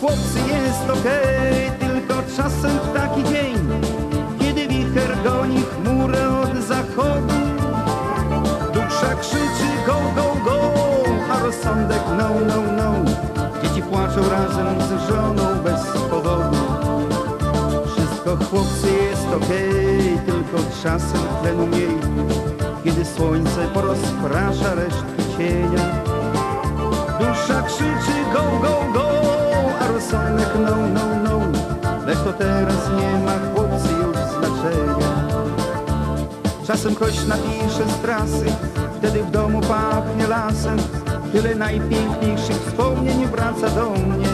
chłopcy jest okej, tylko czasem taki dzień, kiedy wicher goni chmurę od zachodu. Dusza krzyczy go, go, go, a rozsądek no, no, no. Dzieci płaczą razem z żoną bez powodu. Wszystko chłopcy jest okej, tylko czasem tlenu mniej, kiedy słońce porozprasza resztki cienia. Dusza krzyczy rozsądek no, no, no. Lecz to teraz nie ma chłopcy już znaczenia. Czasem ktoś napisze z trasy, wtedy w domu pachnie lasem. Tyle najpiękniejszych wspomnień wraca do mnie.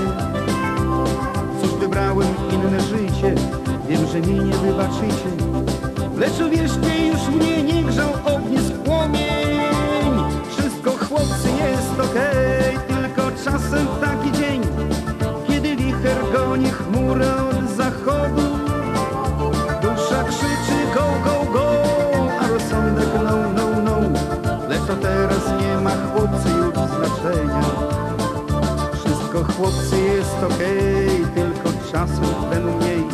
Cóż wybrałem inne życie, wiem, że mi nie wybaczycie. Lecz uwierzcie, już mnie nie grzał ognisk płomień. Wszystko chłopcy jest okej, tylko czasem taki dzień, chmurę od zachodu. Dusza krzyczy go, go, go, a rozsądek no, no, no. Lecz to teraz nie ma chłopcy już znaczenia. Wszystko chłopcy jest okej, tylko czasu tlenu mniej,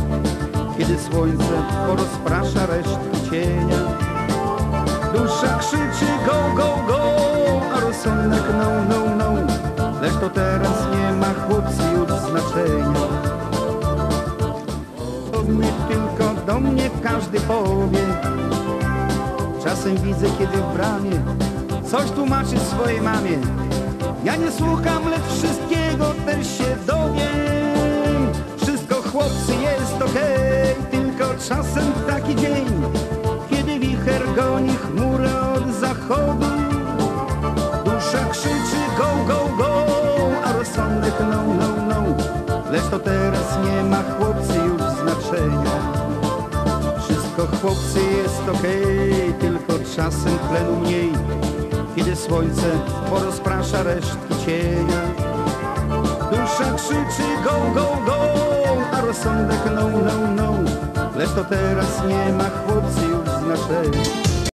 kiedy słońce porozprasza resztki cienia. Dusza krzyczy go, go, go, a rozsądek no, no, no. Lecz to teraz nie ma chłopcy już znaczenia. Mówmy tylko do mnie każdy powie. Czasem widzę kiedy w bramie Coś tłumaczy swojej mamie. Ja nie słucham, lecz wszystkiego też się dowiem. Wszystko chłopcy jest okej Tylko czasem taki dzień Kiedy wicher goni chmurę od zachodu. Dusza krzyczy go, go, go A rozsądek no, no, no. Lecz to teraz nie ma chłopcy już znaczenia. Wszystko chłopcy jest okej Tylko czasem tlenu mniej. Kiedy słońce porozprasza resztki cienia. Dusza krzyczy go, go, go A rozsądek no, no, no. Lecz to teraz nie ma chłopcy już znaczenia